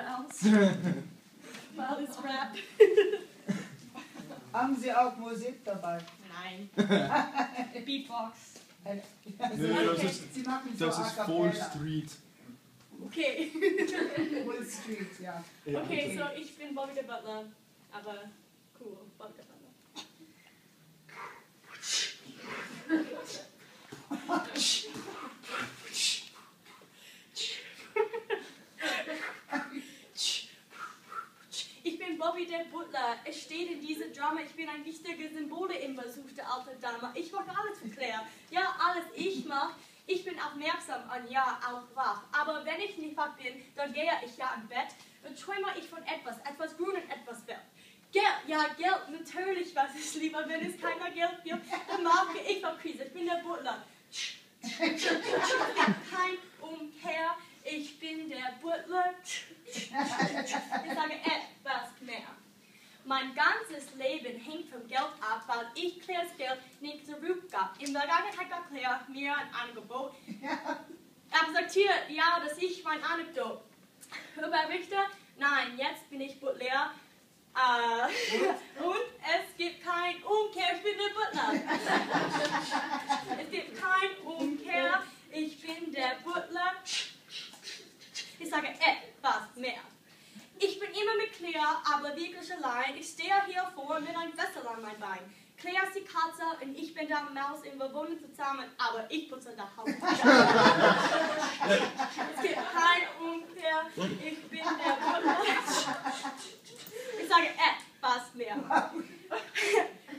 geradeaus. Weil es Rap. Haben Sie auch Musik dabei? Nein. Beatbox. Äh, Nee, das ist- Sie machen so Das ist cappella. Street. Okay. Wall Street, ja. Okay, so ich bin Bobby der Butler. Aber cool, Bobby der Butler. Bobby der Butler. Es steht in diesem Drama, ich bin ein wichtiger Symbol im Besuch der alten Dame. Ich mache alles für Claire. Ja, alles ich mache. Ich bin aufmerksam und ja, auch wach. Aber wenn ich nicht wach bin, dann gehe ich ja im Bett und träume ich von etwas, etwas grün und etwas wert. Geld, ja, Geld, natürlich weiß ich lieber, wenn es keiner Geld gibt, dann mache ich noch Krise. Ich bin der Butler. Der Butler. Ich sage etwas mehr. Mein ganzes Leben hängt vom Geld ab, weil ich Claires Geld nicht zurückgab. In der Vergangenheit gab Claire mir ein Angebot. Er akzeptiert, ja, dass ich mein Anekdot überrichte. Nein, jetzt bin ich Butler. Äh, und es gibt kein Umkehr, ich bin der Butler. es gibt kein Umkehr, ich bin der Butler. Ich sage etwas mehr. Ich bin immer mit Claire, aber wirklich allein. Ich stehe hier vor mit einem Sessel an mein Bein. Claire ist die Katze und ich bin der Maus und wir wohnen zusammen, aber ich putze das Haus. es gibt kein Umkehr, ich bin der Butler. Ich sage etwas mehr.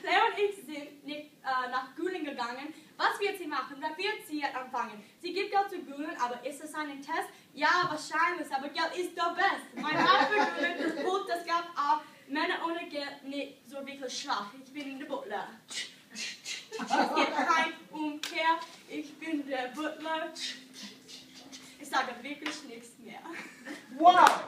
Claire und ich sind nicht äh, nach Gülen gegangen. Was wird sie machen? Da wird sie anfangen. Sie gibt Geld zu Gülen, aber ist es ein Test? Ja, wahrscheinlich, aber Geld ist der Best. Mein für Gülen holt das Geld ab. Männer ohne Geld nicht so wirklich schwach. Ich bin der Butler. Es gibt kein Umkehr. Ich bin der Butler. Ich sage wirklich nichts mehr. Wow!